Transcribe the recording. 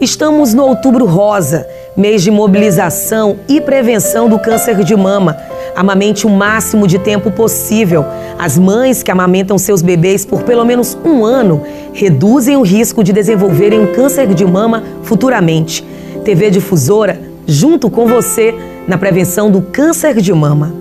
Estamos no Outubro Rosa, mês de mobilização e prevenção do câncer de mama. Amamente o máximo de tempo possível. As mães que amamentam seus bebês por pelo menos um ano reduzem o risco de desenvolverem um câncer de mama futuramente. TV Difusora, junto com você na prevenção do câncer de mama.